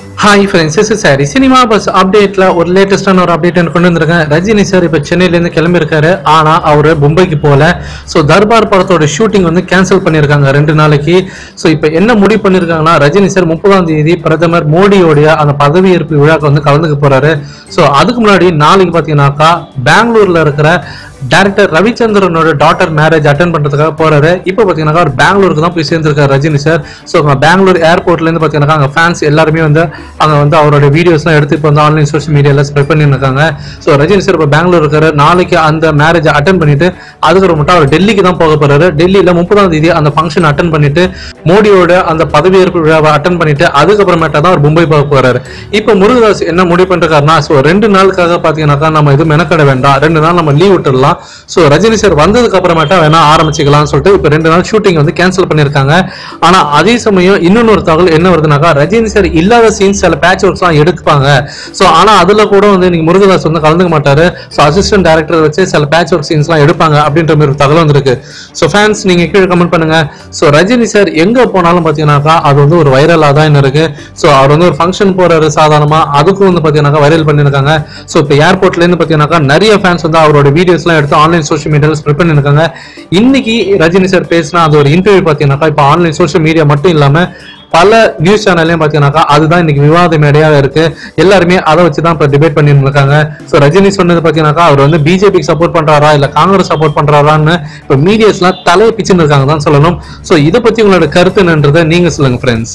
Hi friends is சாரி cinema buzz அப்டேட்ல ஒரு லேட்டஸ்டான ஒரு அப்டேட் கொண்டு வந்திருக்கேன். ரஜினி சார் இப்போ சென்னையிலேருந்து கிளம்பியிருக்காரு. ஆனா அவர் மும்பைக்கு போகல. ஸோ தர்பார் படத்தோட ஷூட்டிங் வந்து கேன்சல் பண்ணியிருக்காங்க ரெண்டு நாளைக்கு. ஸோ இப்போ என்ன முடிவு பண்ணியிருக்காங்கன்னா ரஜினி சார் முப்பதாம் தேதி பிரதமர் மோடியோடைய அந்த பதவியேற்பு விழாக்கு வந்து கலந்துக்க போறாரு. ஸோ அதுக்கு முன்னாடி நாளைக்கு பார்த்தீங்கன்னாக்கா பெங்களூரில் இருக்கிற டேரக்டர் ரவிச்சந்திரனோட டாட்டர் மேரேஜ் அட்டன் பண்ணுறதுக்காக போகிறாரு இப்போ பாத்தீங்கன்னா அவர் பெங்களூருக்கு தான் போய் சேர்ந்துருக்காரு ரஜினி சார் ஸோ பெங்களூர் ஏர்போர்ட்லேருந்து பார்த்தீங்கன்னா அங்கே ஃபேன்ஸ் எல்லாருமே வந்து அங்கே வந்து அவரோட வீடியோஸ்லாம் எடுத்து இப்போ வந்து ஆன்லைன் சோஷியல் மீடியாவில் ஸ்ப்ரெட் பண்ணியிருக்காங்க ஸோ ரஜினி சார் இப்போ பெங்களூர் இருக்காரு. நாளைக்கு அந்த மேரேஜ் அட்டன் பண்ணிட்டு அதுக்கு மட்டும் அவர் டெல்லிக்கு தான் போக போகிறாரு டெல்லியில் முப்பதாம் தேதி அந்த ஃபங்க்ஷன் அட்டன் பண்ணிட்டு மோடியோட அந்த பதவியேற்பு விழாவை அட்டன் பண்ணிட்டு அதுக்கப்புறமேட்டா தான் அவர் மும்பை போக போறாரு. இப்போ முருகதாஸ் என்ன முடிவு பண்றாருன்னா ஸோ ரெண்டு நாளுக்காக பாத்தீங்கன்னாக்கா நம்ம எதுவும் மெனக்கட வேண்டாம். ரெண்டு நாள் நம்ம லீவ் விட்டுடலாம். ஸோ ரஜினி சார் வந்ததுக்கு அப்புறமேட்டா வேணா ஆரம்பிச்சுக்கலாம்னு சொல்லிட்டு இப்போ ரெண்டு நாள் ஷூட்டிங் வந்து கேன்சல் பண்ணியிருக்காங்க ஆனா அதே சமயம் இன்னொரு தகவல் என்ன வருதுனாக்கா ரஜினி சார் இல்லாத சீன்ஸ் சில பேட்ச் ஒர்க்ஸ்லாம் எடுப்பாங்க. ஸோ ஆனா அதுல கூட வந்து நீங்க முருகதாஸ் வந்து கலந்துக்க மாட்டாரு. ஸோ அசிஸ்டன்ட் டேரக்டர் வச்சு சில பேட்ச் ஒர்க் சீன்ஸ்லாம் எடுப்பாங்க அப்படின்ற மாதிரி ஒரு தகவல் வந்திருக்கு. ஸோ ஃபேன்ஸ் நீங்க கீழே கமெண்ட் பண்ணுங்க. ஸோ ரஜினி சார் எங்க எங்கே போனாலும் பார்த்தீங்கன்னாக்கா அது வந்து ஒரு வைரலாக தான் என்ன இருக்கு. ஸோ அவர் வந்து ஒரு ஃபங்க்ஷன் போகிறாரு சாதாரணமாக அதுக்கும் வந்து பார்த்தீங்கன்னாக்கா வைரல் பண்ணியிருக்காங்க ஸோ இப்போ ஏர்போர்ட்லேருந்து பார்த்தீங்கன்னாக்கா நிறைய ஃபேன்ஸ் வந்து அவரோட வீடியோஸ்லாம் எடுத்து ஆன்லைன் சோஷியல் மீடியாவில் ஸ்ப்ரெட் பண்ணியிருக்காங்க இன்னைக்கு ரஜினி சார் பேசினா அது ஒரு இன்டர்வியூ பார்த்தீங்கன்னாக்கா இப்போ ஆன்லைன் சோஷியல் மீடியா மட்டும் இல்லாமல் பல நியூஸ் சேனல்லையும் பார்த்தீங்கன்னாக்கா அதுதான் இன்னைக்கு விவாத மேடையாக இருக்கு. எல்லாருமே அதை வச்சு தான் இப்போ டிபேட் பண்ணிட்டு இருக்காங்க. ஸோ ரஜினி சொன்னது பார்த்தீங்கன்னாக்கா அவர் வந்து பிஜேபிக்கு சப்போர்ட் பண்றாரா? இல்லை காங்கிரஸ் சப்போர்ட் பண்றாரான்னு இப்போ மீடியாஸ்லாம் தலையை பிச்சுன்னு இருக்காங்க தான் சொல்லணும். ஸோ இதை பற்றி உங்களோட கருத்து என்னன்றதை நீங்க சொல்லுங்க ஃப்ரெண்ட்ஸ்